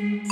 Oh.